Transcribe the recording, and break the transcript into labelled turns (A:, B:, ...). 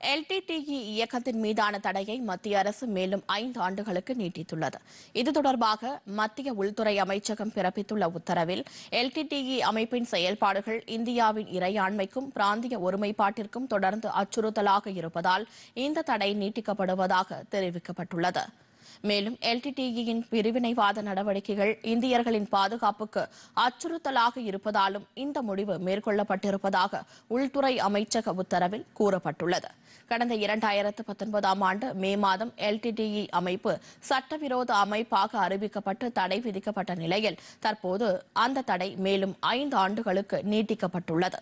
A: LTTE இயக்கத்தின் மீதான தடையை மத்திய அரசு மேலும் ஐந்து ஆண்டுகளுக்கு நீட்டித்துள்ளது. இது தொடர்பாக மத்திய உள்துறை அமைச்சகம் பிறப்பித்துள்ள உத்தரவில் எல்டிடிஇ அமைப்பின் செயல்பாடுகள் இந்தியாவின் இறையாண்மைக்கும் பிராந்திய ஒருமைப்பாட்டிற்கும் தொடர்ந்து அச்சுறுத்தலாக இருப்பதால் இந்த தடை நீட்டிக்கப்படுவதாக தெரிவிக்கப்பட்டுள்ளது. மேலும் எல்டிடிஇயின் பிரிவினைவாத நடவடிக்கைகள் இந்தியர்களின் பாதுகாப்புக்கு அச்சுறுத்தலாக இருப்பதாலும் இந்த முடிவு மேற்கொள்ளப்பட்டிருப்பதாக உள்துறை அமைச்சக உத்தரவில் கூறப்பட்டுள்ளது. கடந்த இரண்டாயிரத்து பத்தொன்பதாம் ஆண்டு மே மாதம் எல்டிடிஇ அமைப்பு சட்டவிரோத அமைப்பாக அறிவிக்கப்பட்டு தடை விதிக்கப்பட்ட நிலையில் தற்போது அந்த தடை மேலும் ஐந்து ஆண்டுகளுக்கு நீட்டிக்கப்பட்டுள்ளது.